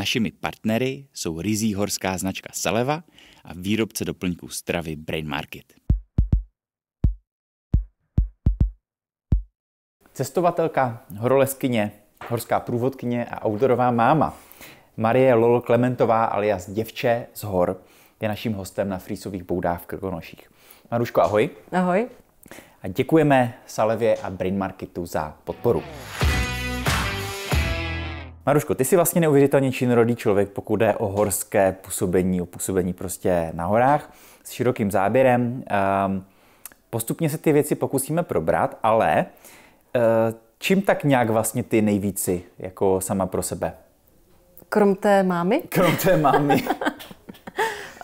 Našimi partnery jsou rizí horská značka Saleva a výrobce doplňků stravy Brain Market. Cestovatelka, horoleskyně, horská průvodkyně a outdoorová máma Marie Lol Klementová alias Děvče z hor je naším hostem na Frýsových boudách v Krkonoších. Maruško, ahoj. Ahoj. A děkujeme Salevě a Brain Marketu za podporu. Maruško, ty jsi vlastně neuvěřitelně činorodý člověk, pokud jde o horské působení, o působení prostě na horách s širokým záběrem. Ehm, postupně se ty věci pokusíme probrat, ale eh, čím tak nějak vlastně ty nejvíci jako sama pro sebe? Krom té mámy? Krom té mámy.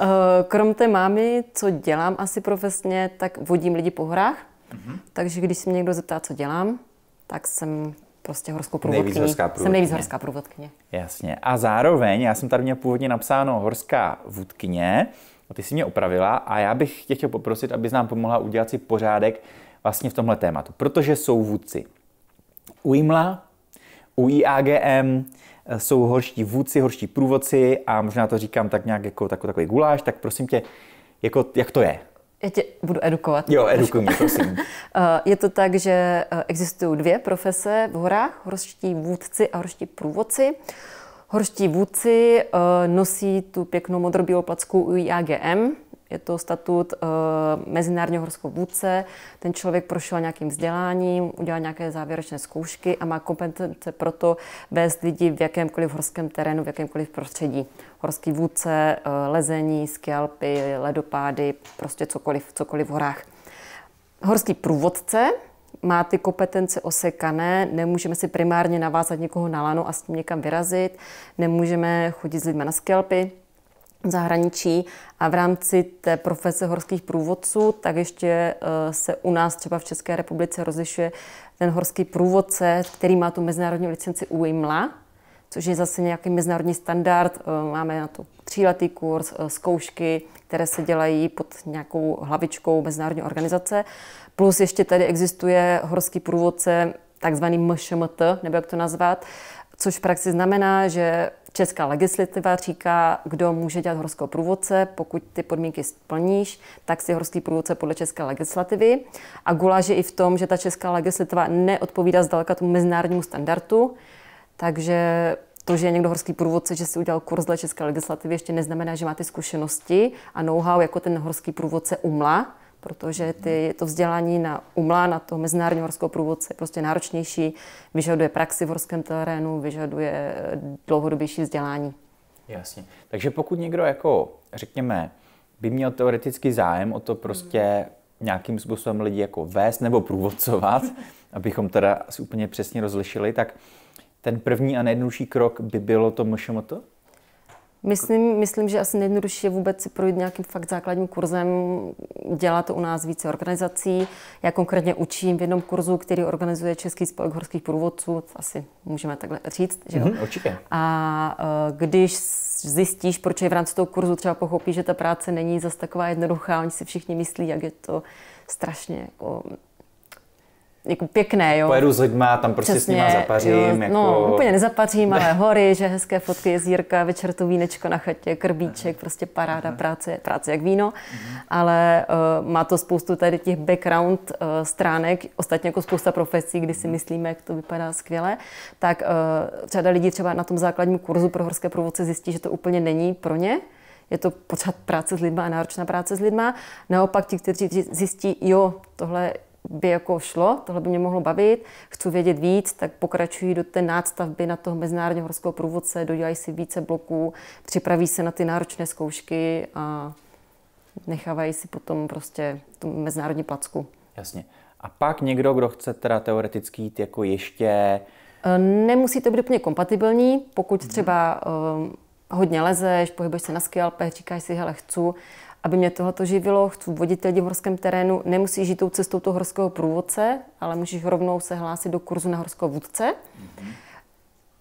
Eh, krom té mámy, co dělám asi profesně, tak vodím lidi po horách. Mm-hmm. Takže když se mě někdo zeptá, co dělám, tak jsem prostě horskou průvodkyní. Nejvíc horská průvodkyně. Jsem nejvíc horská průvodkyně. Jasně. A zároveň, já jsem tady měl původně napsáno horská vůdkyně, a ty jsi mě opravila a já bych tě chtěl poprosit, abys nám pomohla udělat si pořádek vlastně v tomhle tématu, protože jsou vůdci. U IMLA, u IAGM jsou horští vůdci, horští průvodci a možná to říkám tak nějak jako takový, takový guláš, tak prosím tě, jako, jak to je? Já tě budu edukovat. Jo, edukuj mě, prosím. Eh, je to tak, že eh, existují dvě profese v horách, horští vůdci a horští průvodci. Horští vůdci eh, nosí tu pěknou modrobílou placku UIAGM, je to statut uh, mezinárodního horského vůdce. Ten člověk prošel nějakým vzděláním, udělal nějaké závěrečné zkoušky a má kompetence pro to vést lidi v jakémkoliv horském terénu, v jakémkoliv prostředí. Horský vůdce, uh, lezení, skialpy, ledopády, prostě cokoliv, cokoliv v horách. Horský průvodce má ty kompetence osekané, nemůžeme si primárně navázat někoho na lano a s tím někam vyrazit, nemůžeme chodit s lidmi na skelpy, zahraničí a v rámci té profese horských průvodců, tak ještě eh, se u nás třeba v České republice rozlišuje ten horský průvodce, který má tu mezinárodní licenci UIMLA, což je zase nějaký mezinárodní standard. Eh, máme na to tříletý kurz, eh, zkoušky, které se dělají pod nějakou hlavičkou mezinárodní organizace. Plus ještě tady existuje horský průvodce, takzvaný MŠMT, nebo jak to nazvat, což v praxi znamená, že Česká legislativa říká, kdo může dělat horského průvodce, pokud ty podmínky splníš, tak si horský průvodce podle české legislativy. A guláž je i v tom, že ta česká legislativa neodpovídá zdaleka tomu mezinárodnímu standardu, takže to, že je někdo horský průvodce, že si udělal kurz dle české legislativy, ještě neznamená, že má ty zkušenosti a know-how jako ten horský průvodce umla protože ty, to vzdělání na umlá, na toho mezinárodního horského průvodce je prostě náročnější, vyžaduje praxi v horském terénu, vyžaduje dlouhodobější vzdělání. Jasně. Takže pokud někdo jako, řekněme, by měl teoretický zájem o to prostě nějakým způsobem lidi jako vést nebo průvodcovat, abychom teda asi úplně přesně rozlišili, tak ten první a nejjednodušší krok by bylo to MŠMT? Myslím, myslím, že asi nejjednodušší je vůbec si projít nějakým fakt základním kurzem. Dělá to u nás více organizací. Já konkrétně učím v jednom kurzu, který organizuje Český spolek horských průvodců, asi můžeme takhle říct. Že jo? Mm-hmm, určitě. A uh, když zjistíš, proč je v rámci toho kurzu třeba pochopíš, že ta práce není zase taková jednoduchá, oni si všichni myslí, jak je to strašně jako jako pěkné, jo. Pojedu s lidma, tam prostě Přesně, s nima zapařím. Jo, no, jako... No, úplně nezapařím, ale hory, že hezké fotky, jezírka, večer to vínečko na chatě, krbíček, prostě paráda, Aha. práce, práce jak víno. Aha. Ale uh, má to spoustu tady těch background uh, stránek, ostatně jako spousta profesí, kdy si myslíme, jak to vypadá skvěle. Tak uh, řada lidí třeba na tom základním kurzu pro horské průvodce zjistí, že to úplně není pro ně, je to pořád práce s lidma a náročná práce s lidma. Naopak ti, kteří zjistí, jo, tohle by jako šlo, tohle by mě mohlo bavit, chci vědět víc, tak pokračují do té nástavby na toho mezinárodního horského průvodce, dodělají si více bloků, připraví se na ty náročné zkoušky a nechávají si potom prostě tu mezinárodní placku. Jasně. A pak někdo, kdo chce teda teoreticky jít jako ještě... E, nemusí to být úplně kompatibilní, pokud mhm. třeba um, hodně lezeš, pohybuješ se na skialpech, říkáš si, hele, chci aby mě tohoto živilo, chci vodit lidi v horském terénu, nemusíš žít tou cestou toho horského průvodce, ale můžeš rovnou se hlásit do kurzu na horského vůdce. Mm-hmm.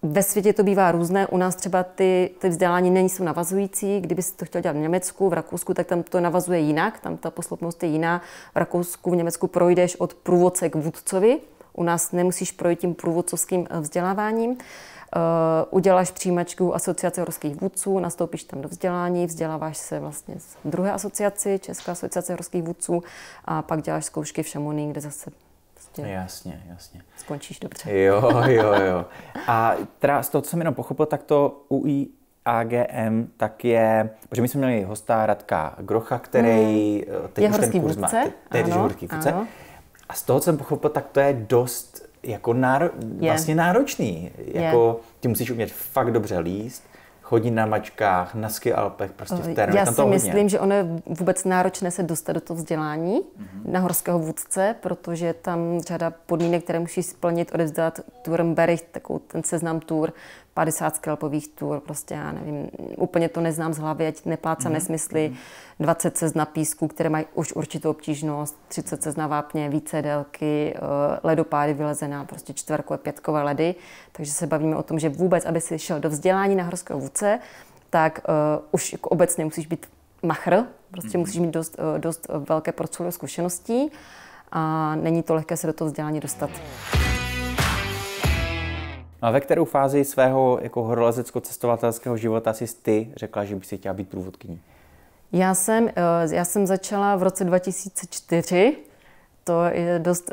Ve světě to bývá různé. U nás třeba ty, ty vzdělání nejsou navazující. Kdyby si to chtěl dělat v Německu, v Rakousku, tak tam to navazuje jinak. Tam ta posloupnost je jiná. V Rakousku, v Německu projdeš od průvodce k vůdcovi. U nás nemusíš projít tím průvodcovským vzděláváním. Uděláš přijímačku asociace horských vůdců, nastoupíš tam do vzdělání, vzděláváš se vlastně z druhé asociaci, Česká asociace horských vůdců a pak děláš zkoušky v Šamoní, kde zase prostě jasně, jasně. skončíš dobře. Jo, jo, jo. A teda z toho, co jsem jenom pochopil, tak to UI AGM, tak je, protože my jsme měli hosta Radka Grocha, který hmm. teď je už ten kurz má. Teď, teď ano, horský vůdce. Ano. A z toho, co jsem pochopil, tak to je dost jako náro, je. vlastně náročný. Jako, ty musíš umět fakt dobře líst, chodit na mačkách, na ski Alpech, prostě v terénu. Já si to myslím, hodně. že ono je vůbec náročné se dostat do toho vzdělání mm-hmm. na horského vůdce, protože tam řada podmínek, které musíš splnit, odevzdat Tourenberg, takovou ten seznam tour, 50 skelpových tur, prostě já nevím, úplně to neznám z hlavy, ať neplácám mm-hmm. nesmysly, 20 cest na písku, které mají už určitou obtížnost, 30 cest na vápně, více délky, eh, ledopády vylezená, prostě čtverkové, pětkové ledy, takže se bavíme o tom, že vůbec, aby si šel do vzdělání na horského vůdce, tak uh, už jako obecně musíš být machr, prostě mm-hmm. musíš mít dost, uh, dost velké portfolio zkušeností a není to lehké se do toho vzdělání dostat. A ve kterou fázi svého jako horolezecko-cestovatelského života si ty řekla, že bys si chtěla být průvodkyní? Já jsem, eh, já jsem začala v roce 2004. To je dost,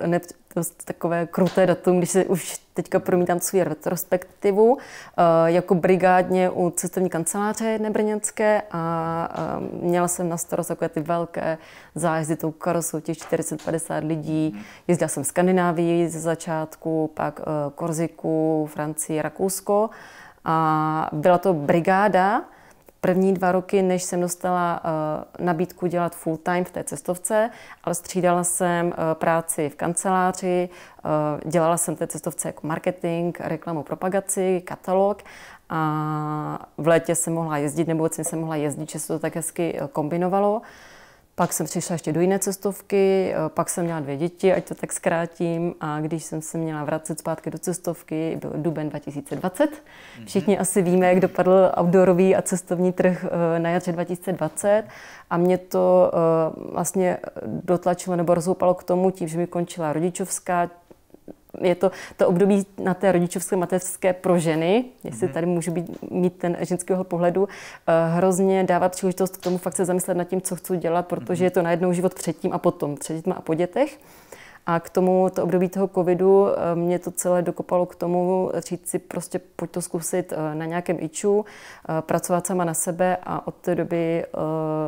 dost takové kruté datum, když se už teďka promítám svou retrospektivu, eh, jako brigádně u cestovní kanceláře jedné brněnské a eh, měla jsem na starost takové ty velké zájezdy tou karosou, těch 40-50 lidí. Jezdila jsem Skandinávii ze začátku, pak eh, Korziku, Francii, Rakousko a byla to brigáda, první dva roky, než jsem dostala uh, nabídku dělat full time v té cestovce, ale střídala jsem uh, práci v kanceláři, uh, dělala jsem té cestovce jako marketing, reklamu, propagaci, katalog a v létě jsem mohla jezdit, nebo jsem mohla jezdit, že se to tak hezky kombinovalo. Pak jsem přišla ještě do jiné cestovky, pak jsem měla dvě děti, ať to tak zkrátím. A když jsem se měla vracet zpátky do cestovky, byl duben 2020. Mhm. Všichni asi víme, jak dopadl outdoorový a cestovní trh eh, na jaře 2020. A mě to eh, vlastně dotlačilo nebo rozhoupalo k tomu tím, že mi končila rodičovská, je to to období na té rodičovské mateřské pro ženy, jestli mhm. tady můžu být, mít ten ženského pohledu, eh, hrozně dávat příležitost k tomu fakt se zamyslet nad tím, co chci dělat, protože mhm. je to najednou život předtím a potom, před dětmi a po dětech. A k tomu to období toho covidu eh, mě to celé dokopalo k tomu říct si prostě pojď to zkusit eh, na nějakém iču, pracovat sama na sebe a od té doby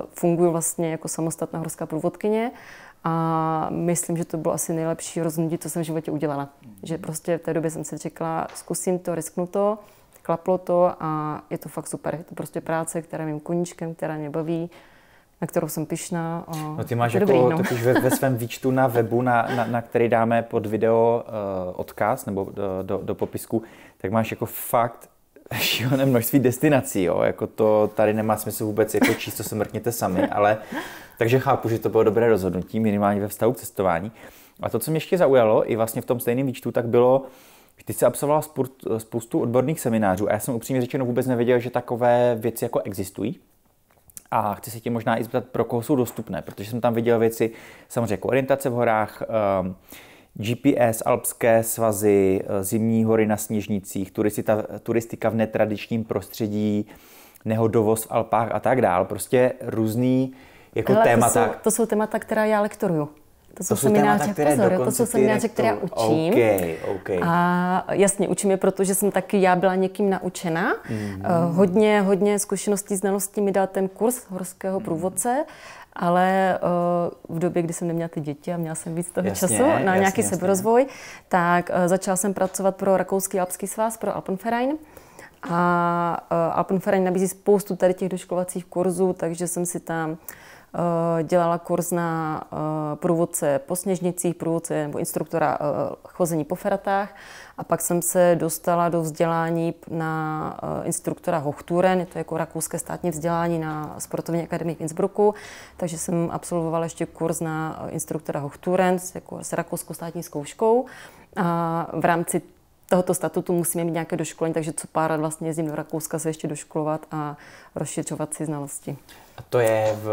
funguji vlastně jako samostatná horská průvodkyně. A myslím, že to bylo asi nejlepší rozhodnutí, co jsem v životě udělala. Že prostě v té době jsem si řekla, zkusím to, risknu to, klaplo to a je to fakt super. Je to prostě práce, která je mým koníčkem, která mě baví, na kterou jsem pišná. no ty máš jako, dobrý, no. totiž ve, ve svém výčtu na webu, na, na, na který dáme pod video uh, odkaz nebo do, do, do popisku, tak máš jako fakt šílené množství destinací, jo? Jako to tady nemá smysl vůbec jako číst, to se mrkněte sami, ale takže chápu, že to bylo dobré rozhodnutí, minimálně ve vztahu k cestování. A to, co mě ještě zaujalo, i vlastně v tom stejném výčtu, tak bylo, že ty jsi absolvoval spoustu odborných seminářů a já jsem upřímně řečeno vůbec nevěděl, že takové věci jako existují. A chci se tě možná i zeptat, pro koho jsou dostupné, protože jsem tam viděl věci, samozřejmě jako orientace v horách, um, GPS, alpské svazy, eh, zimní hory na sněžnicích, turistika, turistika v netradičním prostředí, nehodovost v Alpách a tak dál. Prostě různý jako Hele, témata. To jsou, to jsou témata, která já lektoruju. To jsou, to jsou semináře, témata, pozor, to jsou semináře, které já učím. Okay, okay. A jasně, učím je, protože jsem taky já byla někým naučena. Mm-hmm. Hodně, hodně zkušeností, znalostí mi dal ten kurz horského průvodce. Ale uh, v době, kdy jsem neměla ty děti a měla jsem víc toho jasně, času na jasně, nějaký jasně. seberozvoj, tak uh, začala jsem pracovat pro Rakouský alpský svaz, pro Alpenverein. A uh, Alpenverein nabízí spoustu tady těch doškolovacích kurzů, takže jsem si tam Eh, dělala kurz na eh, průvodce po sněžnicích, průvodce nebo instruktora eh, chození po feratách. A pak jsem se dostala do vzdělání na instruktora Hochtouren, je to jako rakouské státní vzdělání na sportovní akademii v Innsbrucku, takže jsem absolvovala ještě kurz na instruktora Hochtouren s, jako, s rakouskou státní zkouškou. A v rámci tohoto statutu musíme mít nějaké doškolení, takže co pár let vlastně jezdím do Rakouska se ještě doškolovat a rozšiřovat si znalosti. A to je v,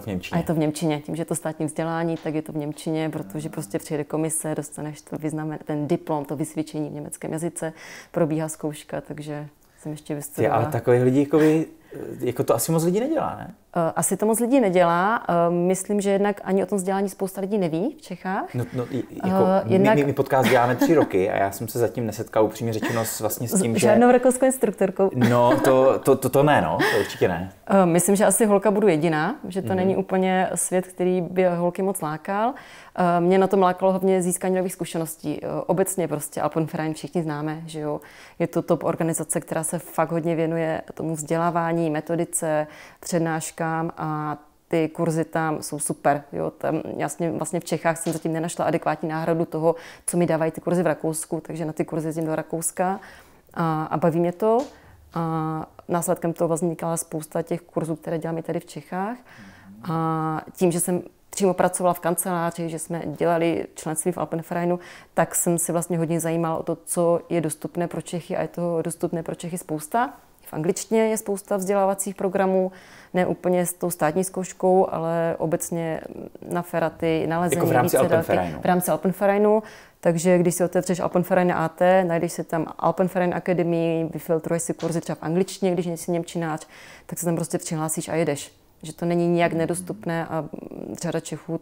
v Němčině? A je to v Němčině. Tím, že je to státní vzdělání, tak je to v Němčině, protože prostě přijde komise, dostaneš to vyznamen, ten diplom, to vysvědčení v německém jazyce, probíhá zkouška, takže jsem ještě vystudovala. ale takových lidí jako vy jako to asi moc lidí nedělá, ne? Eh, asi to moc lidí nedělá. Eh, myslím, že jednak ani o tom vzdělání spousta lidí neví v Čechách. No, no, jako, uh, jednak... my, my podcast děláme tři roky a já jsem se zatím nesetkal upřímně řečeno s, vlastně s tím, že... Žádnou rakouskou instruktorkou. No, to, to, to, to ne, no, to určitě ne. Myslím, že asi holka budu jediná, že to mm-hmm. není úplně svět, který by holky moc lákal. Mě na tom lákalo hlavně získání nových zkušeností. Obecně prostě Alpenverein všichni známe, že jo. Je to top organizace, která se fakt hodně věnuje tomu vzdělávání, metodice, přednáškám a ty kurzy tam jsou super. Jo. Tam jasně, vlastně v Čechách jsem zatím nenašla adekvátní náhradu toho, co mi dávají ty kurzy v Rakousku, takže na ty kurzy jezdím do Rakouska a, a baví mě to. A následkem toho vznikala spousta těch kurzů, které děláme tady v Čechách. A tím, že jsem přímo pracovala v kanceláři, že jsme dělali členství v Alpenvereinu, tak jsem si vlastně hodně zajímala o to, co je dostupné pro Čechy a je to dostupné pro Čechy spousta. V angličtině je spousta vzdělávacích programů, ne úplně s tou státní zkouškou, ale obecně na feraty, nalezení. Jako v rámci Alpenvereinu. V rámci Alpenvereinu. Takže když si otevřeš Alpenverein AT, najdeš si tam Alpenverein Academy, vyfiltruješ si kurzy třeba v angličtině, když nejsi němčinář, tak se tam prostě přihlásíš a jedeš že to není nijak nedostupné a řada Čechů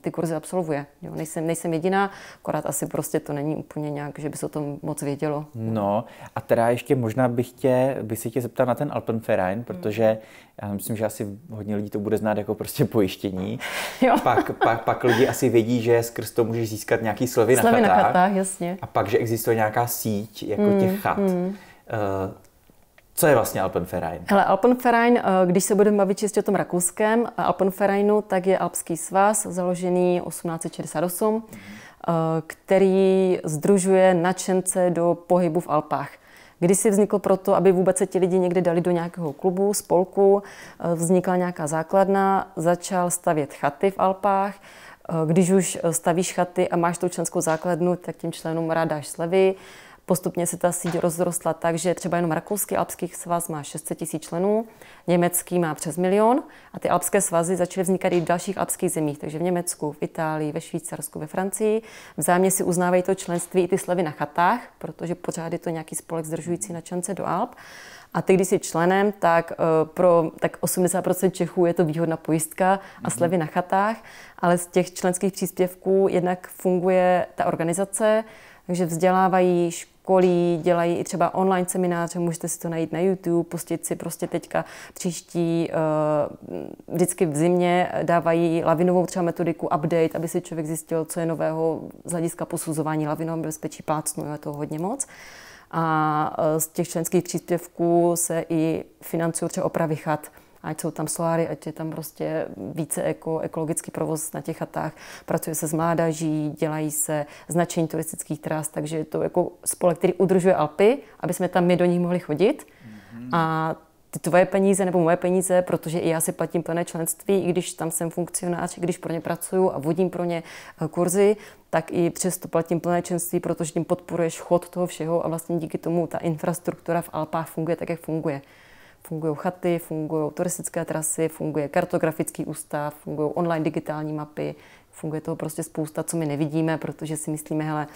ty kurzy absolvuje. Jo, nejsem, nejsem jediná, akorát asi prostě to není úplně nějak, že by se o tom moc vědělo. No a teda ještě možná bych tě, by si tě zeptal na ten Alpenverein, protože já myslím, že asi hodně lidí to bude znát jako prostě pojištění. jo. Pak, pak, pak lidi asi vědí, že skrz to můžeš získat nějaký slevy, slevy na chatách. na chatách. jasně. A pak, že existuje nějaká síť jako mm, těch chat. Mm. Uh, co je vlastně Alpenverein? Hele, Alpenverein, eh, když se budeme bavit čistě o tom rakouském eh, Alpenvereinu, tak je Alpský svaz, založený 1868, eh, který združuje nadšence do pohybu v Alpách. Když si vznikl proto, aby vůbec se ti lidi někde dali do nějakého klubu, spolku, vznikla nějaká základna, začal stavět chaty v Alpách, když už stavíš chaty a máš tu členskou základnu, tak těm členům rád dáš slevy, Postupně se ta síť rozrostla tak, že třeba jenom Rakouský alpský svaz má 600 tisíc členů, německý má přes milion a ty alpské svazy začaly vznikat i v dalších alpských zemích, takže v Německu, v Itálii, ve Švýcarsku, ve Francii. Vzájemně si uznávají to členství i ty slevy na chatách, protože pořád je to nějaký spolek zdržující na čance do Alp. A ty, když jsi členem, tak eh, pro tak 80% Čechů je to výhodná pojistka a mhm. slevy na chatách, ale z těch členských příspěvků jednak funguje ta organizace, takže vzdělávají, školí, dělají i třeba online semináře, můžete si to najít na YouTube, pustit si prostě teďka příští, uh, vždycky v zimě dávají lavinovou třeba metodiku, update, aby si člověk zjistil, co je nového z hlediska posuzování lavinového bezpečí plácnu, je to hodně moc. A uh, z těch členských příspěvků se i financují třeba opravy chat, ať jsou tam soláry, ať je tam prostě více eko, ekologický provoz na těch chatách. Pracuje se s mládaží, dělají se značení turistických tras, takže je to jako spolek, který udržuje Alpy, aby jsme tam my do nich mohli chodit. Mm-hmm. A ty tvoje peníze nebo moje peníze, protože i já si platím plné členství, i když tam jsem funkcionář, i když pro ně pracuju a vodím pro ně eh, kurzy, tak i přesto platím plné členství, protože tím podporuješ chod toho všeho a vlastně díky tomu ta infrastruktura v Alpách funguje tak, jak funguje. Fungují chaty, fungují turistické trasy, funguje kartografický ústav, fungují online digitální mapy, funguje toho prostě spousta, co my nevidíme, protože si myslíme, hele,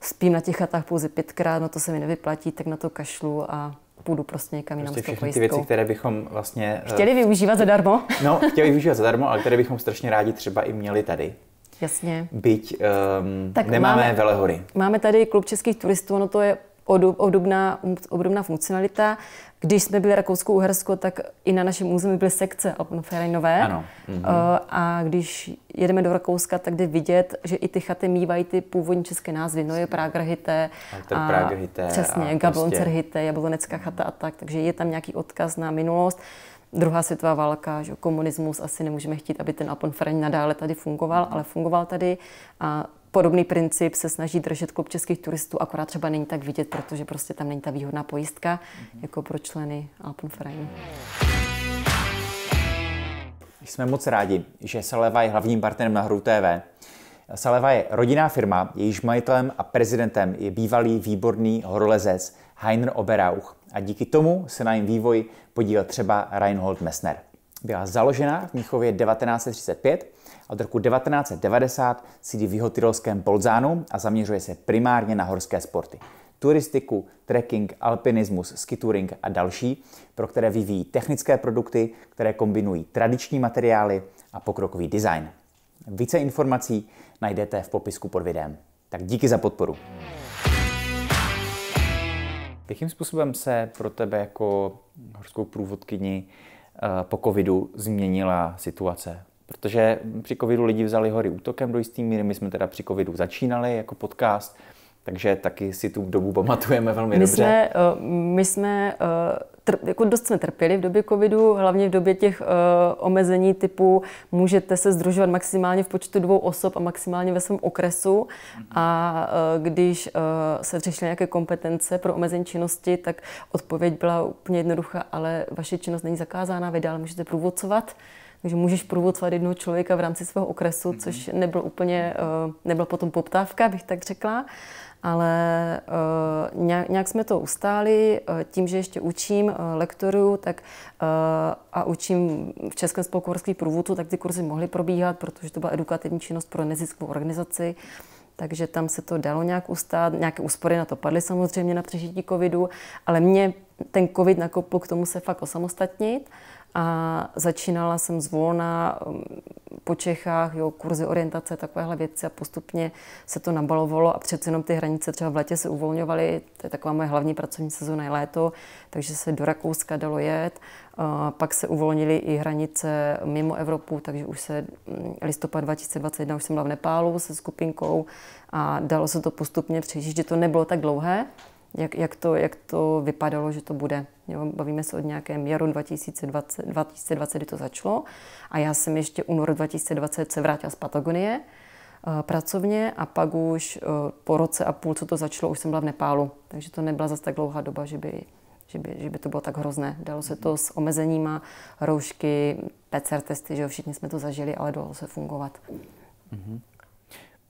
spím na těch chatách pouze pětkrát, no to se mi nevyplatí, tak na to kašlu a půjdu prostě někam jinam prostě všechny ty věci, které bychom vlastně... Eh, chtěli využívat zadarmo. No, chtěli využívat zadarmo, ale které bychom strašně rádi třeba i měli tady. Jasně. Byť um, tak nemáme máme, velehory. Máme tady klub českých turistů, ono to je obdobná, obdobná funkcionalita. Když jsme byli Rakousko-Uhersko, tak i na našem území byly sekce Alpenvereinové. Ano. Mhm. Eh, a když jedeme do Rakouska, tak jde vidět, že i ty chaty mývají ty původní české názvy. No je Pragerhite. A. Přesně, prostě... Jablonecká chata a tak. Takže je tam nějaký odkaz na minulost. Druhá světová válka, že komunismus, asi nemůžeme chtít, aby ten Alpenverein nadále tady fungoval, ale fungoval tady a Podobný princip se snaží držet klub českých turistů, akorát třeba není tak vidět, protože prostě tam není ta výhodná pojistka mm-hmm. jako pro členy Alpenvereinu. Jsme moc rádi, že se Leva je hlavním partnerem na Hru TV. Saleva je rodinná firma, jejíž majitelem a prezidentem je bývalý výborný horolezec Heiner Oberauch a díky tomu se na jejím vývoji podílel třeba Reinhold Messner. Byla založena v Míchově 1935 a od roku 1990 sídlí v Jihotyrolském Bolzánu a zaměřuje se primárně na horské sporty. Turistiku, trekking, alpinismus, skitouring a další, pro které vyvíjí technické produkty, které kombinují tradiční materiály a pokrokový design. Více informací najdete v popisku pod videem. Tak díky za podporu. Jakým způsobem se pro tebe jako horskou průvodkyni eh, po covidu změnila situace? Protože při covidu lidi vzali hory útokem do jistý míry, my jsme teda při covidu začínali jako podcast, takže taky si tu dobu pamatujeme velmi my dobře. Jsme, eh, my jsme eh, trp, jako dost jsme trpěli v době covidu, hlavně v době těch uh, omezení typu můžete se združovat maximálně v počtu dvou osob a maximálně ve svém okresu a uh, když uh, se řešily nějaké kompetence pro omezení činnosti, tak odpověď byla úplně jednoduchá, ale vaše činnost není zakázána, vy dál můžete průvodcovat. Takže můžeš průvodcovat jednoho člověka v rámci svého okresu, což nebyl úplně, nebyla potom poptávka, bych tak řekla. Ale uh, nějak, nějak jsme to ustáli uh, tím, že ještě učím uh, lektoru tak, uh, a učím v Českém spolku horských průvodců, tak ty kurzy mohly probíhat, protože to byla edukativní činnost pro neziskovou organizaci. Takže tam se to dalo nějak ustát, nějaké úspory na to padly samozřejmě na přežití covidu, ale mě ten covid nakopl k tomu se fakt osamostatnit a začínala jsem zvolna um, po Čechách, jo, kurzy orientace, takovéhle věci a postupně se to nabalovalo a přece jenom ty hranice třeba v létě se uvolňovaly, to je taková moje hlavní pracovní sezóna je léto, takže se do Rakouska dalo jet, a pak se uvolnily i hranice mimo Evropu, takže už se mm, listopad 2021 už jsem byla v Nepálu se skupinkou a dalo se to postupně přežít, že to nebylo tak dlouhé, jak, jak, to, jak to vypadalo, že to bude. Jo, bavíme se od nějakém jaru 2020, 2020, kdy to začalo. A já jsem ještě únor 2020 se vrátila z Patagonie uh, pracovně a pak už uh, po roce a půl, co to začalo, už jsem byla v Nepálu. Takže to nebyla zase tak dlouhá doba, že by, že by, že by to bylo tak hrozné. Dalo se to s omezeníma, roušky, PCR testy, že jo, všichni jsme to zažili, ale dalo se fungovat. Mm-hmm.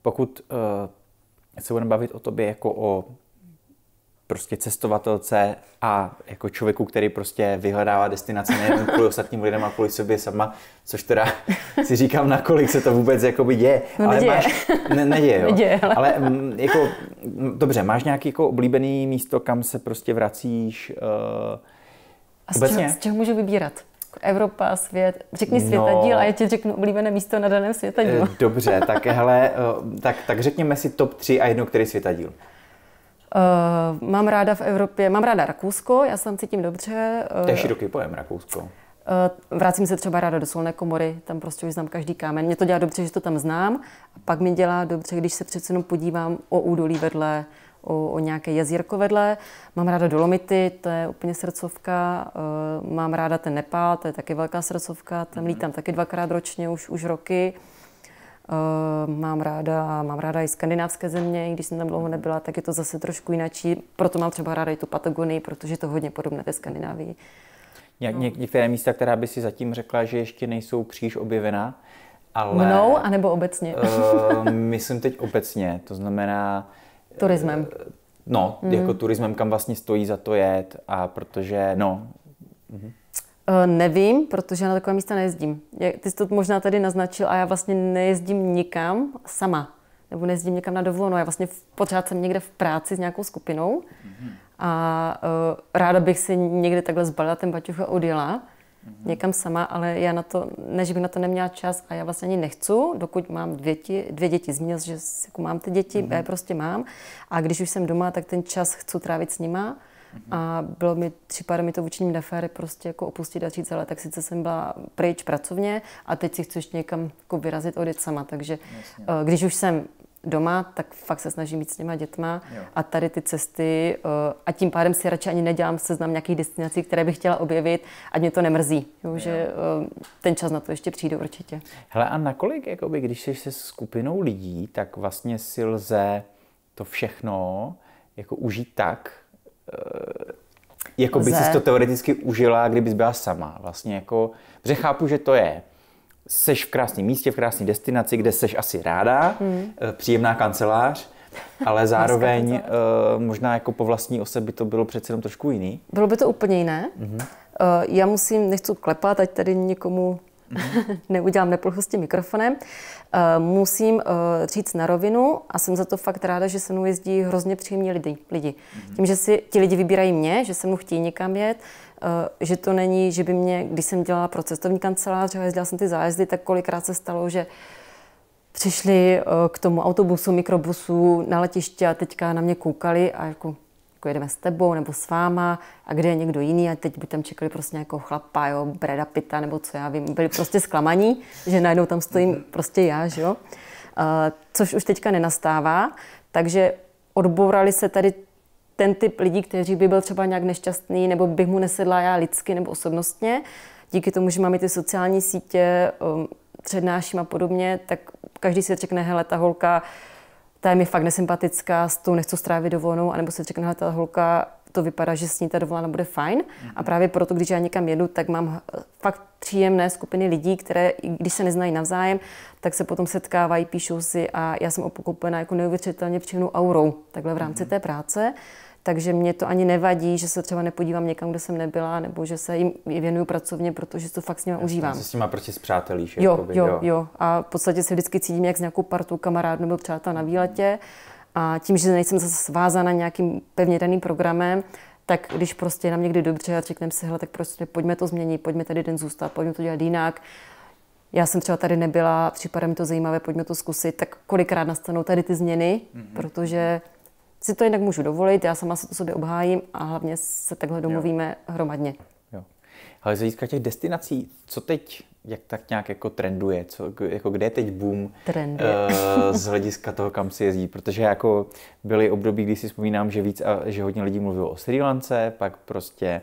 Pokud uh, se budeme bavit o tobě jako o prostě cestovatelce a jako člověku, který prostě vyhledává destinace nejen kvůli ostatním lidem a kvůli sobě sama, což teda si říkám, nakolik se to vůbec jakoby děje. No, ale neděje. máš, ne, neděje, jo. Neděje, ale... ale mm, jako, mm, dobře, máš nějaký jako oblíbený místo, kam se prostě vracíš uh, a z čeho, z čeho můžu vybírat? Evropa, svět, řekni světadíl no, a já ti řeknu oblíbené místo na daném světadílu. Eh, dobře, tak hele, eh, tak, tak řekněme si top 3 a jedno, který světadíl. Uh, mám ráda v Evropě, mám ráda Rakousko, já se tam cítím dobře. Uh, to je široký pojem, Rakousko. Uh, vracím se třeba ráda do Solné komory, tam prostě už znám každý kámen. Mě to dělá dobře, že to tam znám. A pak mi dělá dobře, když se přece jenom podívám o údolí vedle, o, o nějaké jezírko vedle. Mám ráda Dolomity, to je úplně srdcovka. Uh, mám ráda ten Nepál, to je taky velká srdcovka. Tam lítám taky dvakrát ročně už, už roky. Uh, mám ráda, mám ráda i skandinávské země, i když jsem tam dlouho nebyla, tak je to zase trošku jináčí. Proto mám třeba ráda i tu Patagonii, protože je to hodně podobné té Skandinávii. Ně, no. některé místa, která by si zatím řekla, že ještě nejsou příliš objevená, ale... Mnou, anebo obecně? uh, myslím teď obecně, to znamená... Turismem. Uh, no, mm. jako turismem, kam vlastně stojí za to jet a protože, no... Uh-huh. Uh, nevím, protože na takové místa nejezdím. Ty jsi to možná tady naznačil a já vlastně nejezdím nikam sama. Nebo nejezdím někam na dovolenou. Já vlastně pořád jsem někde v práci s nějakou skupinou mm-hmm. a uh, ráda bych si někde takhle zbalila ten baťuch a odjela mm-hmm. někam sama, ale já na to, než bych na to neměla čas a já vlastně ani nechci, dokud mám dvě, děti, dvě děti. Zmínil že jako mám ty děti, mm-hmm. já je prostě mám. A když už jsem doma, tak ten čas chci trávit s nima a bylo mi, připadá mi to vůči ním neféry prostě jako opustit a říct, ale tak sice jsem byla pryč pracovně a teď si chci ještě někam jako vyrazit, odjet sama. Takže Jasně. Eh, když už jsem doma, tak fakt se snažím být s těma dětma jo. a tady ty cesty eh, a tím pádem si radši ani nedělám seznam nějakých destinací, které bych chtěla objevit, ať mě to nemrzí, jo, že eh, ten čas na to ještě přijde určitě. Hele a nakolik, jakoby, když jsi se skupinou lidí, tak vlastně si lze to všechno jako užít tak, jako by si to teoreticky užila, kdybys byla sama. Vlastně jako, protože chápu, že to je seš v krásném místě, v krásné destinaci, kde seš asi ráda, hmm. příjemná kancelář, ale zároveň uh, možná jako po vlastní ose by to bylo přece jenom trošku jiný. Bylo by to úplně jiné. Mm-hmm. Uh, já musím, nechci klepat, ať tady někomu mm-hmm. neudělám nepluchosti mikrofonem. Uh, musím uh, říct na rovinu a jsem za to fakt ráda, že se mnou jezdí hrozně příjemní lidi. lidi. Mm-hmm. Tím, že si ti lidi vybírají mě, že se mnou chtějí někam jet, uh, že to není, že by mě, když jsem dělala pro cestovní kancelář a jezdila jsem ty zájezdy, tak kolikrát se stalo, že přišli k tomu autobusu, mikrobusu na letiště a teďka na mě koukali a jako jako jedeme s tebou nebo s váma a kde je někdo jiný a teď by tam čekali prostě nějakého chlapa, jo, Breda Pita nebo co já vím, byli prostě zklamaní, že najednou tam stojím prostě já, že jo. Uh, což už teďka nenastává, takže odbourali se tady ten typ lidí, kteří by byl třeba nějak nešťastný, nebo bych mu nesedla já lidsky nebo osobnostně. Díky tomu, že máme ty sociální sítě, um, přednáším a podobně, tak každý si řekne, hele, ta holka ta je mi fakt nesympatická, s tou nechci strávit dovolenou, anebo se řekne, ta holka, to vypadá, že s ní ta dovolená bude fajn. Mm-hmm. A právě proto, když já někam jedu, tak mám fakt příjemné skupiny lidí, které, když se neznají navzájem, tak se potom setkávají, píšou si a já jsem opokupená jako neuvěřitelně příjemnou aurou takhle v rámci mm-hmm. té práce takže mě to ani nevadí, že se třeba nepodívám někam, kde jsem nebyla, nebo že se jim věnuju pracovně, protože to fakt s nimi užívám. Se s nimi prostě zpřátelíš. Jo, jakoby, jo, jo, jo. A v podstatě se vždycky cítím jak s nějakou partou kamarádů nebo přátel na výletě. A tím, že nejsem zase svázána nějakým pevně daným programem, tak když prostě nám někdy dobře a řekneme si, hele, tak prostě pojďme to změnit, pojďme tady den zůstat, pojďme to dělat jinak. Já jsem třeba tady nebyla, připadá mi to zajímavé, pojďme to zkusit, tak kolikrát nastanou tady ty změny, mm-hmm. protože si to jinak můžu dovolit, já sama si to sobě obhájím a hlavně se takhle domluvíme jo. hromadně. Jo. Ale z hlediska těch destinací, co teď, jak tak nějak jako trenduje, co, jako kde je teď boom trenduje. Uh, z hlediska toho, kam si jezdí, protože jako byly období, kdy si vzpomínám, že víc a že hodně lidí mluvilo o Sri Lance, pak prostě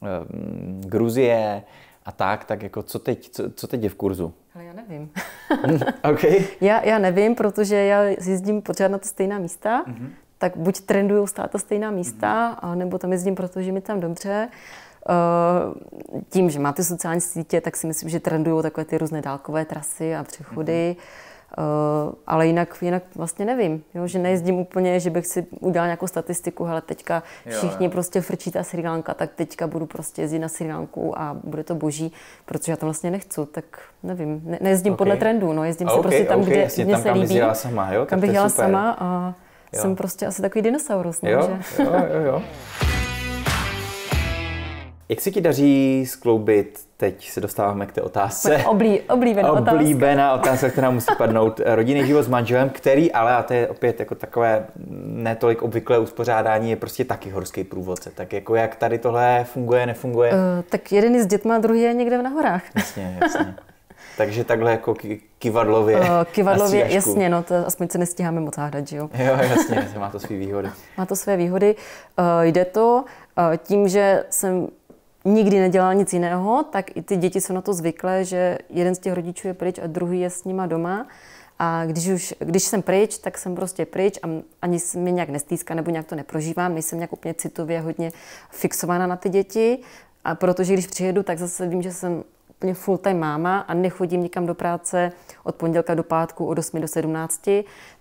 um, Gruzie a tak, tak jako co teď, co, co teď je v kurzu? Ale já nevím. okay. já, já nevím, protože já jezdím pořád na to stejná místa, mm-hmm tak buď trendují stále ta stejná místa, mm-hmm. nebo tam jezdím, protože mi tam dobře. Uh, tím, že má ty sociální sítě, tak si myslím, že trendují takové ty různé dálkové trasy a přechody. Uh, ale jinak, jinak vlastně nevím, jo, že nejezdím úplně, že bych si udělal nějakou statistiku, ale teďka všichni jo, jo. prostě frčí ta Sri Lanka, tak teďka budu prostě jezdit na Sri Lanku a bude to boží, protože já to vlastně nechci, tak nevím, ne, nejezdím okay. podle trendu, no, jezdím okay, se prostě tam, okay, kde, jasně, kde tam, se líbí, kam sama, jo? kam bych jela sama a Jo. Jsem prostě asi takový dinosaurus, ne? Jo, že? jo, jo, jo. Jak se ti daří skloubit, teď se dostáváme k té otázce. Oblí, oblíbená otázka. Oblíbená otázka, která musí padnout. Rodinný život s manželem, který ale, a to je opět jako takové netolik obvyklé uspořádání, je prostě taky horský průvodce. Tak jako jak tady tohle funguje, nefunguje? Uh, tak jeden je s dětma, druhý je někde v nahorách. Jasně, jasně. Takže takhle jako kivadlově. Uh, kivadlově, jasně, no to aspoň se nestíháme moc hádat, že jo? Jo, jasně, má to své výhody. Má to své výhody. Uh, jde to uh, tím, že jsem nikdy nedělala nic jiného, tak i ty děti jsou na to zvyklé, že jeden z těch rodičů je pryč a druhý je s nima doma. A když, už, když jsem pryč, tak jsem prostě pryč a ani se mi nějak nestýská nebo nějak to neprožívám. Nejsem nějak úplně citově hodně fixována na ty děti. A protože když přijedu, tak zase vím, že jsem úplně full-time máma a nechodím nikam do práce od pondělka do pátku od 8 do 17,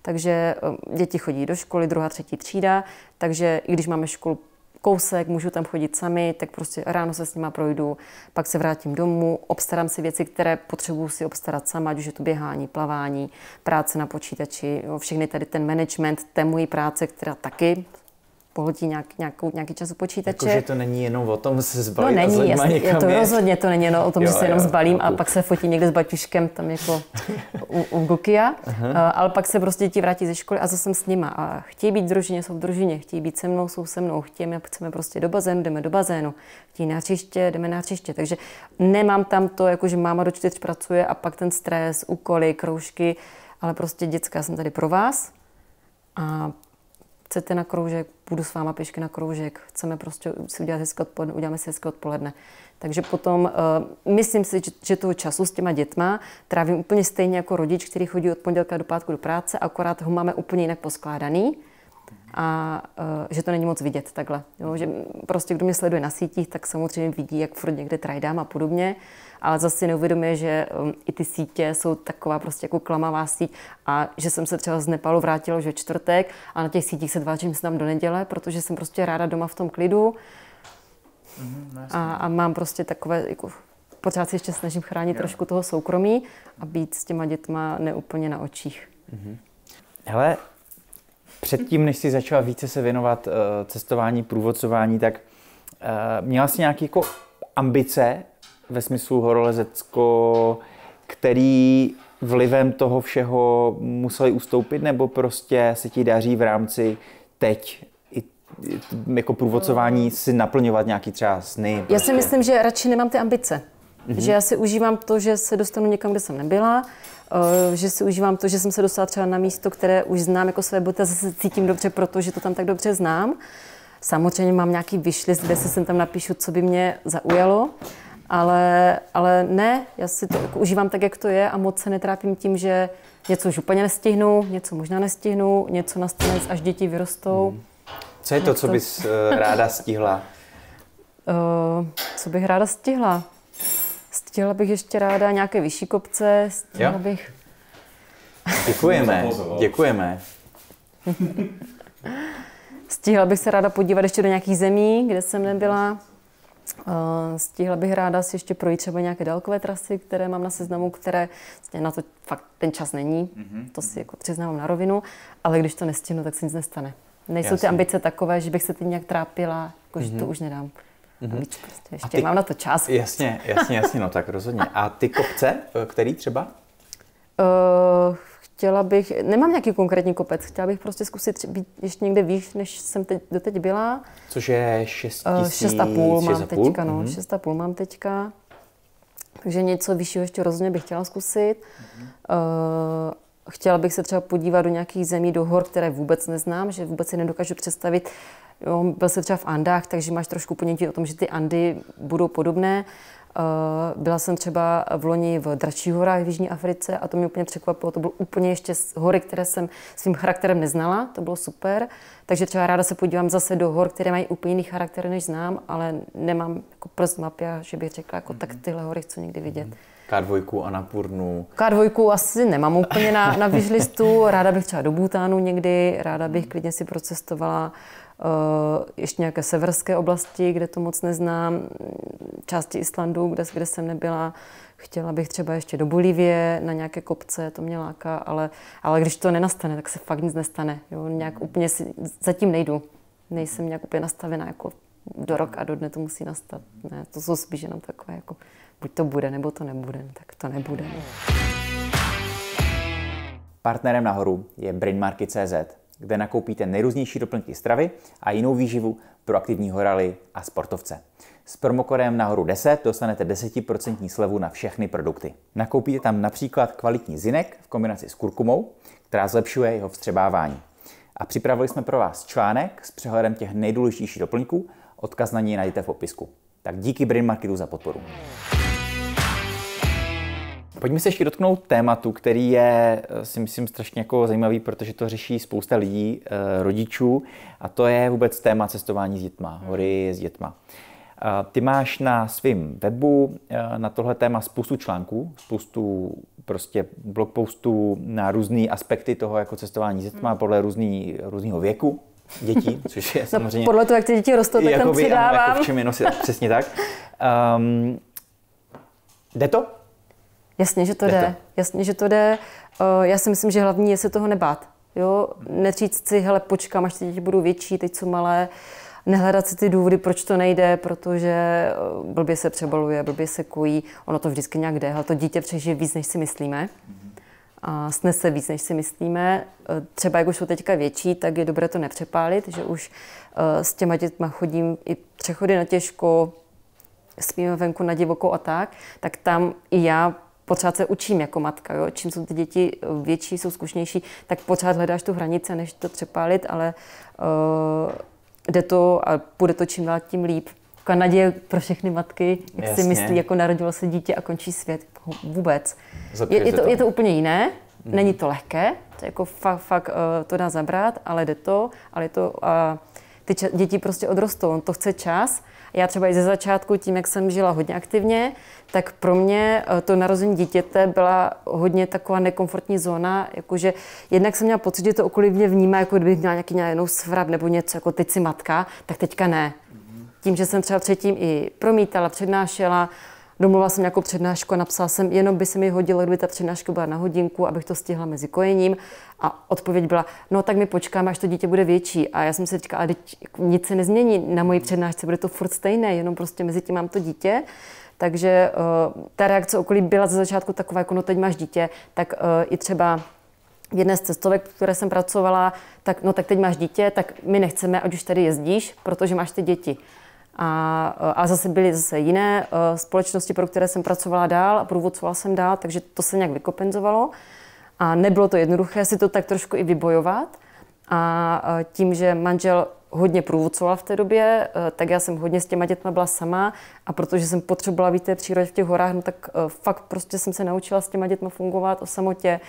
takže eh, děti chodí do školy, druhá, třetí třída, takže i když máme školu kousek, můžu tam chodit sami, tak prostě ráno se s nima projdu, pak se vrátím domů, obstarám si věci, které potřebuji si obstarat sama, ať už je to běhání, plavání, práce na počítači, všechny tady ten management té mojí práce, která taky pohltí nějak, nějakou, nějaký čas u počítače. Jakože to není jenom o tom se zbalit no, není, a jasný, je to je. rozhodně to není jenom o tom, jo, že se jenom jo, zbalím a pak se fotí někde s baťuškem tam jako u, u Gukia, uh, ale pak se prostě ti vrátí ze školy a zase jsem s nima. A chtějí být v družině, jsou v družině, chtějí být se mnou, jsou se mnou, chtějí, chceme prostě do bazénu, jdeme do bazénu, chtějí na hřiště, jdeme na hřiště, takže nemám tam to, jako že máma do čtyř pracuje a pak ten stres, úkoly, kroužky, ale prostě dětská jsem tady pro vás a chcete na kroužek, půjdu s váma pěšky na kroužek, chceme prostě si udělat hezké odpoledne, uděláme si hezké odpoledne. Takže potom uh, myslím si, že, že toho času s těma dětma trávím úplně stejně jako rodič, který chodí od pondělka do pátku do práce, akorát ho máme úplně jinak poskládaný. A uh, že to není moc vidět takhle. Jo? Že prostě kdo mě sleduje na sítích, tak samozřejmě vidí, jak furt někde trajdám a podobně, ale zase neuvědomuje, že um, i ty sítě jsou taková prostě jako klamavá síť a že jsem se třeba z Nepalu vrátila už ve čtvrtek a na těch sítích se tvářím se tam do neděle, protože jsem prostě ráda doma v tom klidu mm, a, a mám prostě takové jako pořád si ještě snažím chránit jo. trošku toho soukromí a být s těma dětma neúplně na očích. Mm-hmm. Hele, předtím, než jsi začala více se věnovat uh, cestování, průvodcování, tak uh, měla jsi nějaké jako ambice ve smyslu horolezecko, který vlivem toho všeho museli ustoupit, nebo prostě se ti daří v rámci teď i jako průvodcování si naplňovat nějaký třeba sny? Prostě. Já si prostě? myslím, že radši nemám ty ambice. Mm-hmm. Že já si užívám to, že se dostanu někam, kde jsem nebyla, uh, že si užívám to, že jsem se dostala třeba na místo, které už znám jako své boty a zase cítím dobře, protože to tam tak dobře znám. Samozřejmě mám nějaký vyšlist, kde se sem tam napíšu, co by mě zaujalo, ale, ale ne, já si to jako užívám tak, jak to je a moc se netrápím tím, že něco už úplně nestihnu, něco možná nestihnu, něco nastane, až děti vyrostou. Hmm. Co je to, co bys uh, ráda stihla? Uh, co bych ráda stihla? Stihla bych ještě ráda nějaké vyšší kopce, stihla jo? bych... Děkujeme, děkujeme. stihla bych se ráda podívat ještě do nějakých zemí, kde jsem nebyla. Stihla bych ráda si ještě projít třeba nějaké dálkové trasy, které mám na seznamu, které vlastně na to fakt ten čas není, mm-hmm. to si jako přiznávám na rovinu, ale když to nestihnu, tak se nic nestane. Nejsou Jasně. ty ambice takové, že bych se tím nějak trápila, jako, mm-hmm. že to mhm. už nedám. Mm-hmm. Víc prostě ještě ty, mám na to čas. Jasně, jasně, jasně, no tak rozhodně. A ty kopce, eh, který třeba? Uh, chtěla bych, nemám nějaký konkrétní kopec, chtěla bych prostě zkusit být ještě někde výš, než jsem teď, doteď byla. Což je 6 uh, 6,5 mám 6 teďka, no, mm-hmm. 6,5 mám teďka. Takže něco vyššího ještě rozhodně bych chtěla zkusit. Mm-hmm. Uh, chtěla bych se třeba podívat do nějakých zemí, do hor, které vůbec neznám, že vůbec si nedokážu představit, Jo, byl jsem třeba v Andách, takže máš trošku ponětí o tom, že ty Andy budou podobné. Eh, byla jsem třeba v loni v Dračích horách v Jižní Africe a to mě úplně překvapilo. To bylo úplně ještě hory, které jsem svým charakterem neznala, to bylo super. Takže třeba ráda se podívám zase do hor, které mají úplně jiný charakter, než znám, ale nemám jako prst mapě, že bych řekla, jako mm-hmm. tak tyhle hory chci někdy vidět. K2 a na Purnu? K2 asi nemám úplně na, na listu. Ráda bych třeba do Bhutánu někdy, ráda bych klidně si procestovala Eh, ještě nějaké severské oblasti, kde to moc neznám, části Islandu, kde, kde jsem nebyla. Chtěla bych třeba ještě do Bolívie na nějaké kopce, to mě láká, ale, ale když to nenastane, tak se fakt nic nestane. Jo? Nějak úplně si, zatím nejdu. Nejsem nějak úplně nastavená jako do rok a do dne to musí nastat. Ne, to jsou spíš jenom takové jako buď to bude, nebo to nebude, tak to nebude. Partnerem nahoru je Brainmarket.cz, kde nakoupíte nejrůznější doplňky stravy a jinou výživu pro aktivní horaly a sportovce. S promokorem nahoru 10 dostanete 10% slevu na všechny produkty. Nakoupíte tam například kvalitní zinek v kombinaci s kurkumou, která zlepšuje jeho vstřebávání. A připravili jsme pro vás článek s přehledem těch nejdůležitějších doplňků, odkaz na něj najdete v popisku. Tak díky Brain Marketu za podporu. Pojďme se ještě dotknout tématu, který je, eh, si myslím, strašně jako zajímavý, protože to řeší spousta lidí, eh, rodičů, a to je vůbec téma cestování s dětma, hory s dětma. Ty máš na svém webu eh, na tohle téma spoustu článků, spoustu prostě blog postů na různé aspekty toho jako cestování s dětma hmm. podle různý, různého věku dětí, což je no, samozřejmě... podle toho, jak ty děti rostou, tak tam přidávám. Jako v čem je nosit, přesně tak. Um, jde to? Jasně, že to jde. jde. Jasně, že to jde. Eh, já si myslím, že hlavní je se toho nebát. Jo? Netříct si, hele, počkám, až ty děti budou větší, teď jsou malé. Nehledat si ty důvody, proč to nejde, protože eh, blbě se přebaluje, blbě se kojí. Ono to vždycky nějak jde. To dítě přežije víc, než si myslíme. A snese víc, než si myslíme. Eh, třeba jak už jsou teďka větší, tak je dobré to nepřepálit, že už s těma dětma chodím i přechody na těžko, spíme venku na divoko a tak, tak tam i já pořád se učím jako matka. Jo? Čím jsou ty děti větší, jsou zkušenější, tak pořád hledáš tu hranice, než to třepálit, ale uh, jde to a bude to čím dál tím líp. Taková naděje pro všechny matky, jak Jasně. si myslí, jako narodilo se dítě a končí svět. Vůbec. Je, je, to, je to úplně jiné, Není to lehké, to jako fakt, fakt eh, to dá zabrat, ale jde to, ale je to, a ty děti prostě odrostou, on to chce čas. Já třeba i ze začátku, tím, jak jsem žila hodně aktivně, tak pro mě eh, to narození dítěte byla hodně taková nekomfortní zóna, jakože jednak jsem měla pocit, že to okolí mě vnímá, jako kdybych měla nějaký nějakou svrap nebo něco, jako teď si matka, tak teďka ne. Tím, že jsem třeba předtím i promítala, přednášela, Domluvila jsem nějakou přednášku a napsala jsem, jenom by se mi hodilo, kdyby ta přednáška byla na hodinku, abych to stihla mezi kojením. A odpověď byla, no tak mi počkáme, až to dítě bude větší. A já jsem si říkala, ale nic se nezmění na mojí přednášce, bude to furt stejné, jenom prostě mezi tím mám to dítě. Takže uh, ta reakce okolí byla ze začátku taková, jako no teď máš dítě, tak uh, i třeba v jedné z cestovek, které jsem pracovala, tak no tak teď máš dítě, tak my nechceme, ať už tady jezdíš, protože máš ty děti. A, a zase byly zase jiné uh, společnosti, pro které jsem pracovala dál a průvodcovala jsem dál, takže to se nějak vykopenzovalo. A nebylo to jednoduché si to tak trošku i vybojovat. A uh, tím, že manžel hodně průvodcoval v té době, uh, tak já jsem hodně s těma dětma byla sama a protože jsem potřebovala víc té přírodě v těch horách, no tak fakt prostě jsem se naučila s těma dětma fungovat o samotě,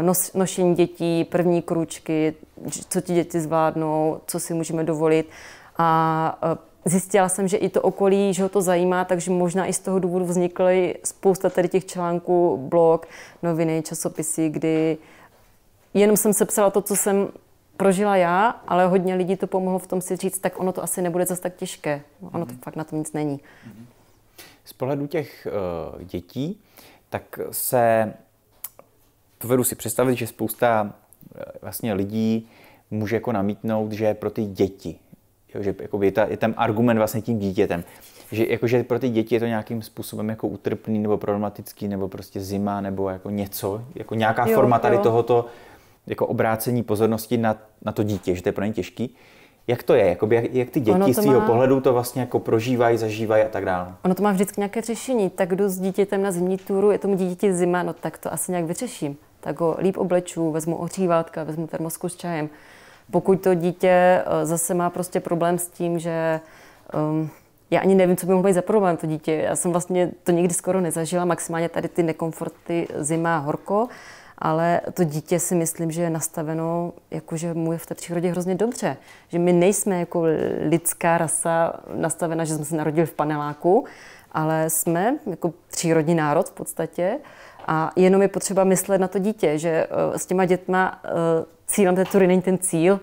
nos, nošení dětí, první kručky, co ti děti zvládnou, co si můžeme dovolit. A Zjistila jsem, že i to okolí, že ho to zajímá, takže možná i z toho důvodu vznikly spousta tady těch článků, blog, noviny, časopisy, kdy jenom jsem sepsala to, co jsem prožila já, ale hodně lidí to pomohlo v tom si říct, tak ono to asi nebude zase tak těžké. Ono to mm-hmm. fakt na tom nic není. Z pohledu těch uh, dětí, tak se dovedu si představit, že spousta uh, vlastně lidí může jako namítnout, že pro ty děti Jo, že je, ta, je ten argument vlastně tím dítětem. Že, jakože pro ty děti je to nějakým způsobem jako utrpný nebo problematický, nebo prostě zima, nebo jako něco, jako nějaká jo, forma tady jo. tohoto jako obrácení pozornosti na, na to dítě, že to je pro ně těžký. Jak to je? Jakoby, jak, jak ty děti z svého má... pohledu to vlastně jako prožívají, zažívají a tak dále? Ono to má vždycky nějaké řešení. Tak kdo s dítětem na zimní túru, je tomu dítěti zima, no tak to asi nějak vyřeším. Tak ho líp obleču, vezmu ohřívátka, vezmu termosku s čajem. Pokud to dítě eh, zase má prostě problém s tím, že um, já ani nevím, co by mohlo být za problém to dítě. Já jsem vlastně to nikdy skoro nezažila, maximálně tady ty nekomforty zima, horko, ale to dítě si myslím, že je nastaveno, jakože mu je v té přírodě hrozně dobře. Že my nejsme jako lidská rasa nastavena, že jsme se narodili v paneláku, ale jsme jako přírodní národ v podstatě a jenom je potřeba myslet na to dítě, že uh, s těma dětma uh, cílem té tury není ten cíl,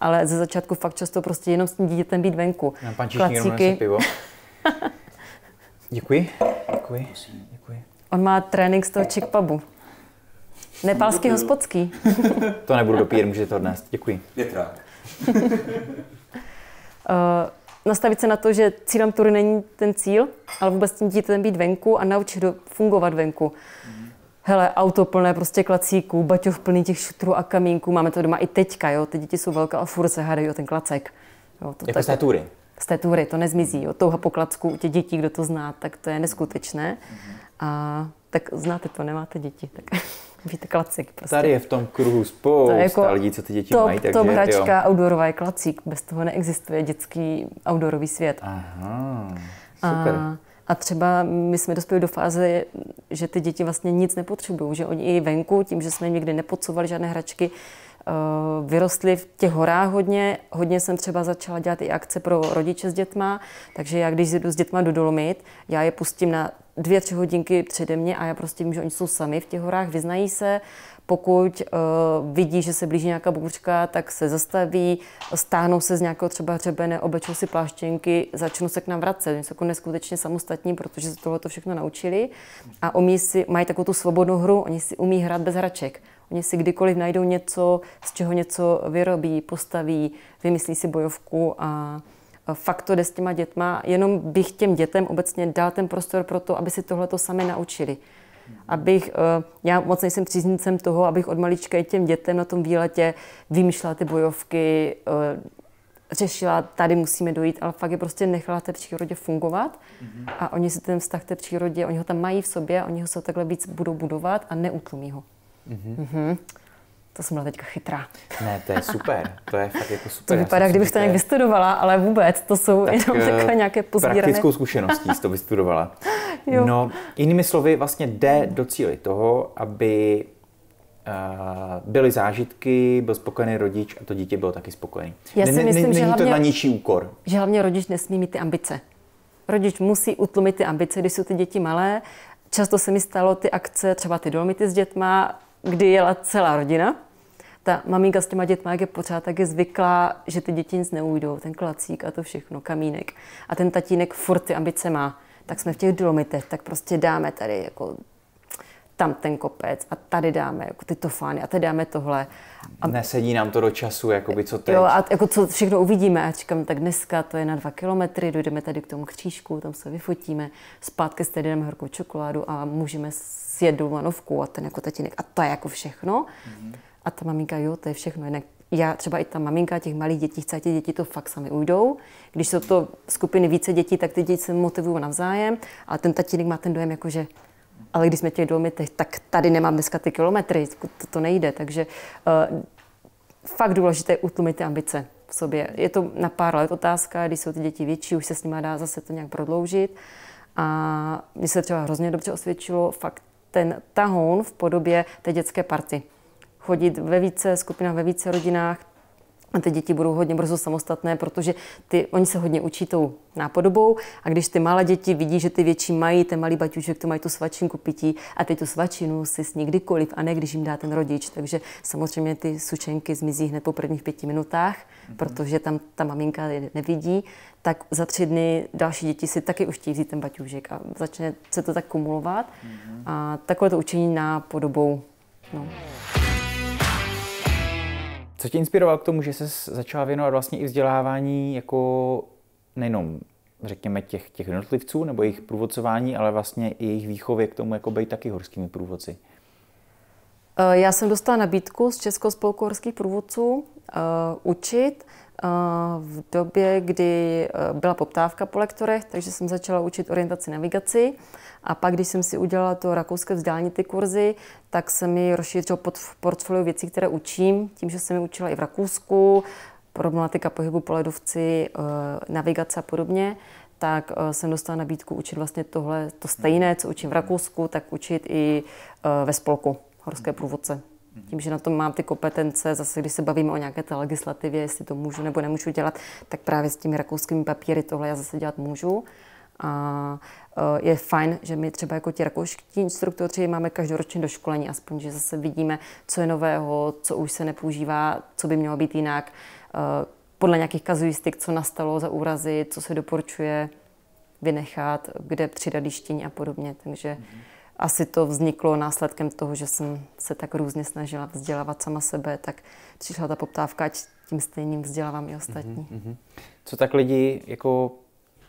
ale ze začátku fakt často prostě jenom s tím dítětem být venku. Já pan Klacíky. pivo. Děkuji. Děkuji. Děkuji. On má trénink z toho chick pubu. Nepálský hospodský. to nebudu dopít, můžete to odnést. Děkuji. Větrák. uh, nastavit se na to, že cílem tury není ten cíl, ale vůbec tím dítětem být venku a naučit ho fungovat venku. Mm hele, auto plné prostě klacíků, baťov plný těch šutrů a kamínků, máme to doma i teďka, jo, ty děti jsou velké a furt se hádají o ten klacek. Jo, to jako z té tury? Z té tury, to nezmizí, jo, touha po klacku u těch dětí, kdo to zná, tak to je neskutečné. A tak znáte to, nemáte děti, tak víte klacek. Prostě. Tady je v tom kruhu spousta jako lidí, co ty děti top, mají. Takže, top hračka jo. outdoorová je klacík, bez toho neexistuje dětský outdoorový svět. Aha, super. A a třeba my jsme dospěli do fáze, že ty děti vlastně nic nepotřebují, že oni i venku, tím, že jsme jim někdy nepodsovali žádné hračky, eh, vyrostli v těch horách hodně. Hodně jsem třeba začala dělat i akce pro rodiče s dětma, takže já když jdu s dětma do Dolomit, já je pustím na dvě, tři hodinky přede mě a já prostě vím, že oni jsou sami v těch horách, vyznají se, pokud uh, vidí, že se blíží nějaká bouřka, tak se zastaví, stáhnou se z nějakého třeba hřebene, oblečou si pláštěnky, začnou se k nám vracet. Oni jsou jako neskutečně samostatní, protože se tohle to všechno naučili a umí si, mají takovou tu svobodnou hru, oni si umí hrát bez hraček. Oni si kdykoliv najdou něco, z čeho něco vyrobí, postaví, vymyslí si bojovku a fakt to jde s těma dětma. Jenom bych těm dětem obecně dal ten prostor pro to, aby si tohle to sami naučili abych, eh, já moc nejsem příznicem toho, abych od malička těm dětem na tom výletě vymýšlela ty bojovky, eh, řešila, tady musíme dojít, ale fakt je prostě nechala té přírodě fungovat mm-hmm. a oni si ten vztah té přírodě, oni ho tam mají v sobě, oni ho se takhle víc budou budovat a neutlumí ho. Mm-hmm. Mm-hmm. To jsem byla teďka chytrá. Ne, to je super. To je fakt jako super. To vypadá, kdybych to nějak vystudovala, ale vůbec. To jsou tak, jenom eh, takové nějaké pozbírané... Praktickou zkušeností jsi to vystudovala. jo. No, jinými slovy, vlastně jde do cíly toho, aby byly zážitky, byl spokojený rodič a to dítě bylo taky spokojený. Já si ne, myslím, ne, že není hlavně, to na ničí úkor. Že hlavně rodič nesmí mít ty ambice. Rodič musí utlumit ty ambice, když jsou ty děti malé. Často se mi stalo ty akce, třeba ty dolmity s dětma, kdy jela celá rodina. Ta maminka s těma dětma, jak je pořád, tak je zvyklá, že ty děti nic neujdou, ten klacík a to všechno, kamínek. A ten tatínek furt ty ambice má. Tak jsme v těch dolomitech, tak prostě dáme tady jako tam ten kopec a tady dáme jako ty tofány a tady dáme tohle. A Nesedí nám to do času, jakoby co teď. Jo, a jako co všechno uvidíme. A říkám, tak dneska to je na dva kilometry, dojdeme tady k tomu křížku, tam se vyfotíme, zpátky si tady horkou čokoládu a můžeme sjet do lanovku a ten jako tatínek. A to je jako všechno. Mm-hmm. A ta maminka, jo, to je všechno. Jinak já třeba i ta maminka těch malých dětí chce, ty děti to fakt sami ujdou. Když jsou to skupiny více dětí, tak ty děti se motivují navzájem, ale ten tatínek má ten dojem, jako že ale když jsme těch dolomitech, tak tady nemám dneska ty kilometry, to, to nejde, takže uh, fakt důležité je utlumit ty ambice v sobě. Je to na pár let otázka, když jsou ty děti větší, už se s nimi dá zase to nějak prodloužit. A mně se třeba hrozně dobře osvědčilo fakt ten tahoun v podobě té dětské party. Chodit ve více skupinách, ve více rodinách, a ty děti budou hodně brzo samostatné, protože ty, oni se hodně učí tou nápodobou a když ty malé děti vidí, že ty větší mají, ten malý baťušek, to mají tu svačinku pití a ty tu svačinu si sní kdykoliv a ne když jim dá ten rodič. Takže samozřejmě ty sučenky zmizí hned po prvních pěti minutách, mm-hmm. protože tam ta maminka je nevidí, tak za tři dny další děti si taky už chtějí vzít ten baťušek a začne se to tak kumulovat. Mm-hmm. A takové to učení nápodobou. No. Co tě inspirovalo k tomu, že se začala věnovat vlastně i vzdělávání jako nejenom řekněme těch, těch jednotlivců nebo jejich průvodcování, ale vlastně i jejich výchově k tomu, jako být taky horskými průvodci? Eh, já jsem dostala nabídku z Českého spolku horských průvodců uh, učit uh, v době, kdy byla poptávka po lektorech, takže jsem začala učit orientaci navigaci. A pak, když jsem si udělala to rakouské vzdělání, ty kurzy, tak se mi rozšířil pod portfolio věcí, které učím, tím, že jsem je učila i v Rakousku, problematika pohybu po ledovci, eh, navigace a podobně, tak eh, jsem dostala nabídku učit vlastně tohle, to stejné, co učím v Rakousku, tak učit i eh, ve spolku horské průvodce. Tím, že na tom mám ty kompetence, zase když se bavíme o nějaké té legislativě, jestli to můžu nebo nemůžu dělat, tak právě s těmi rakouskými papíry tohle já zase dělat můžu. A Eh, je fajn, že my třeba jako ti rakouští instruktoři máme každoročně do školení, aspoň, že zase vidíme, co je nového, co už se nepoužívá, co by mělo být jinak, eh, podle nějakých kazuistik, co nastalo za úrazy, co se doporučuje vynechat, kde přidat a podobně. Takže mm-hmm. Asi to vzniklo následkem toho, že jsem se tak různě snažila vzdělávat sama sebe, tak přišla ta poptávka, ať tím stejným vzdělávám i ostatní. Mm-hmm. Co tak lidi jako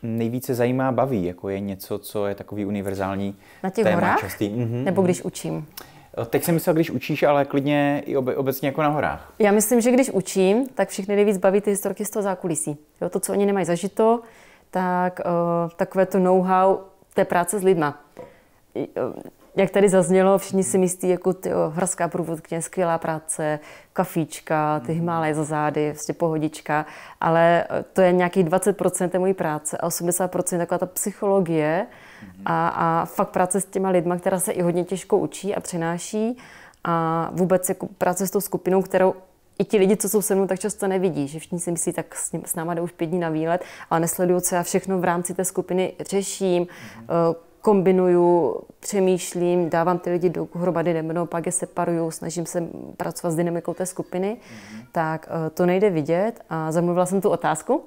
nejvíce zajímá, baví? Jako je něco, co je takový univerzální Na těch téma horách? častý? Mm-hmm. Nebo když učím? Teď jsem myslel, když učíš, ale klidně i obe, obecně jako na horách. Já myslím, že když učím, tak všechny nejvíc baví ty historky z toho zákulisí. Jo, to, co oni nemají zažito, tak uh, takové to know-how té práce s lidma. Uh, jak tady zaznělo, všichni si myslí, jako ty horská průvodkyně, skvělá práce, kafíčka, ty Himálaje za zády, vlastně pohodička, ale eh, to je nějakých 20% té mojí práce a 80% taková ta psychologie a, a fakt práce s těma lidma, která se i hodně těžko učí a přináší a vůbec jako práce s tou skupinou, kterou i ti lidi, co jsou se mnou, tak často nevidí, že všichni si myslí, tak s, ním, s náma jde už pět dní na výlet, ale nesledují, co já všechno v rámci té skupiny řeším, mm-hmm kombinuju, přemýšlím, dávám ty lidi dohromady nebo pak je separuju, snažím se pracovat s dynamikou té skupiny, mm-hmm. tak uh, to nejde vidět. A zamluvila jsem tu otázku.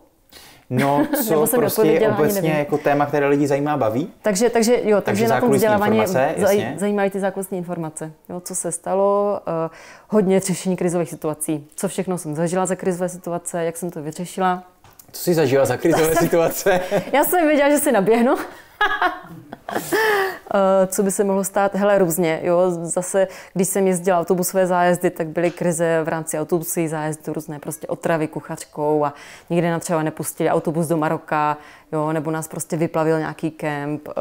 No, co jsem prostě je obecně jako téma, které lidi zajímá, baví? Takže, takže, jo, takže, takže na tom vzdělávání zaj, zajímají ty zákulisní informace. Jo, co se stalo, uh, hodně řešení krizových situací. Co všechno jsem zažila za krizové situace, jak jsem to vyřešila. Co jsi zažila za krizové situace? Já jsem věděla, že si naběhnu. Eh, co by se mohlo stát? Hele, různě. Jo. Zase, když jsem jezdila autobusové zájezdy, tak byly krize v rámci autobusových zájezdů, různé prostě otravy kuchařkou a někde nám třeba nepustili autobus do Maroka, jo, nebo nás prostě vyplavil nějaký kemp, uh,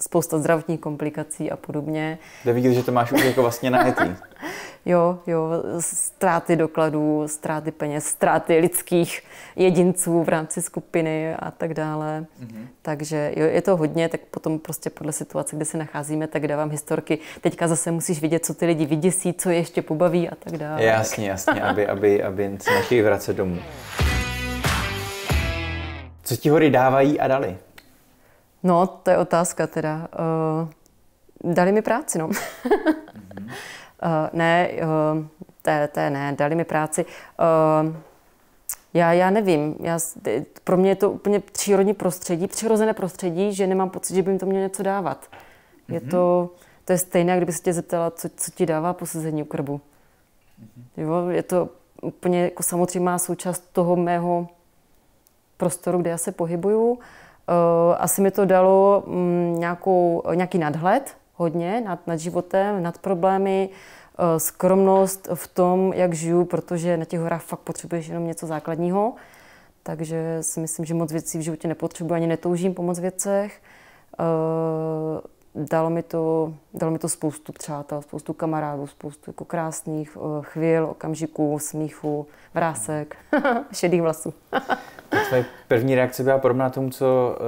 spousta zdravotních komplikací a podobně. Jde vidět, že to máš už jako vlastně na. Jo, jo, ztráty dokladů, ztráty peněz, ztráty lidských jedinců v rámci skupiny a tak dále. Mm-hmm. Takže jo, je to hodně, tak potom prostě podle situace, kde se nacházíme, tak dávám historky. Teďka zase musíš vidět, co ty lidi vyděsí, co je ještě pobaví a tak dále. Jasně, jasně, aby, aby, aby se nechtěli vracet domů. Co ti hory dávají a dali? No, to je otázka teda. Uh, dali mi práci, no. mm-hmm. Uh, ne, uh, to, to ne, dali mi práci. Uh, já, já nevím, já, pro mě je to úplně přírodní prostředí, přirozené prostředí, že nemám pocit, že by mi to mělo něco dávat. Mm-hmm. Je to, to je stejné, kdyby se tě zeptala, co, co ti dává posazení u krbu. Mm-hmm. Jo, je to úplně jako samozřejmá součást toho mého prostoru, kde já se pohybuju. Uh, asi mi to dalo um, nějakou, nějaký nadhled, hodně nad, nad životem, nad problémy, eh, skromnost v tom, jak žiju, protože na těch horách fakt potřebuješ jenom něco základního. Takže si myslím, že moc věcí v životě nepotřebuji, ani netoužím po moc věcech. Eh, dalo mi to, dalo mi to spoustu přátel, spoustu kamarádů, spoustu jako krásných eh, chvíl, okamžiků, smíchu, vrásek, šedých vlasů. Tvoje první reakce byla podobná tomu, co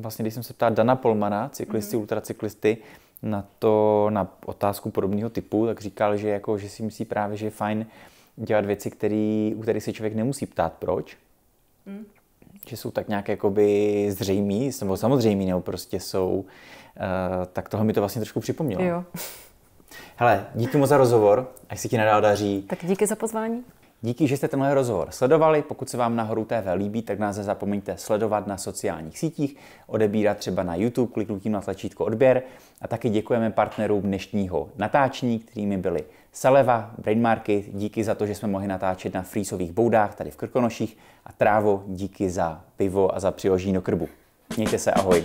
vlastně, když jsem se ptal Dana Polmana, cyklisty, mm-hmm. ultracyklisty, na to, na otázku podobného typu, tak říkal, že, jako, že si myslí právě, že je fajn dělat věci, který, u kterých se člověk nemusí ptát proč. Mm. Že jsou tak nějak jakoby zřejmý, nebo samozřejmý, nebo prostě jsou, uh, tak tohle mi to vlastně trošku připomnělo. Jo. Hele, díky moc za rozhovor, až si ti nadál daří. Tak díky za pozvání. Díky, že jste tenhle rozhovor sledovali. Pokud se vám na Horu TV líbí, tak nás nezapomeňte sledovat na sociálních sítích, odebírat třeba na YouTube kliknutím na tlačítko odběr. A taky děkujeme partnerům dnešního natáčení, kterými byli Saleva, Brainmarky, díky za to, že jsme mohli natáčet na frýsových boudách tady v Krkonoších a Trávo, díky za pivo a za přiložení do krbu. Mějte se, ahoj.